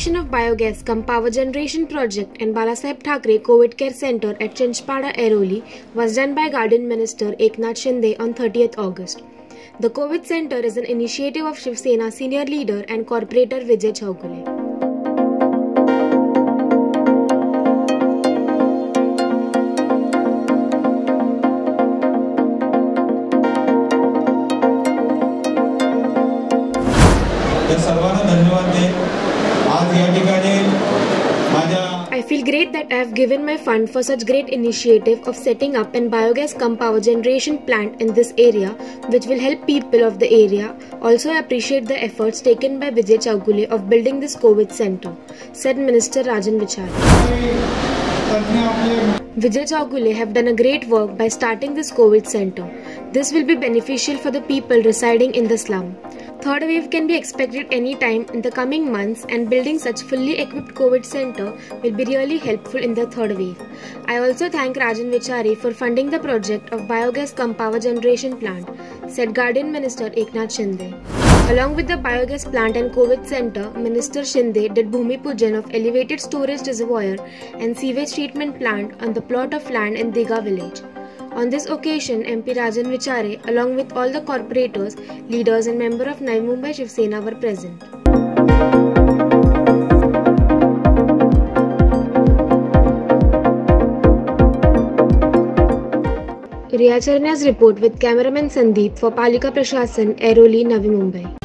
Completion of Biogas cum Power Generation Project and Balasaheb Thackeray COVID Care Center at Chinchpada, Airoli was done by Guardian Minister Eknath Shinde on 30th August. The COVID Center is an initiative of Shiv Sena senior leader and corporator Vijay Chaugule. सर्वांना धन्यवाद feel great that I have given my fund for such great initiative of setting up an biogas cum power generation plant in this area which will help people of the area. Also I appreciate the efforts taken by Vijay Chaugule of building this COVID center, said Minister Rajan Vichare. Vijay Chaugule have done a great work by starting this COVID center. This will be beneficial for the people residing in the slum. Third wave can be expected anytime in the coming months and building such fully equipped COVID center will be really helpful in the third wave. I also thank Rajan Vichare for funding the project of biogas cum power generation plant, said Guardian Minister Eknath Shinde. Along with the biogas plant and COVID center, Minister Shinde did Bhumi Pujan of elevated storage reservoir and sewage treatment plant on the plot of land in Digha village. On this occasion, MP Rajan Vichare, along with all the corporators, leaders, and members of Navi Mumbai Shiv Sena were present. Riya Charna's report with cameraman Sandeep for Palika Prashasan, Airoli, Navi Mumbai.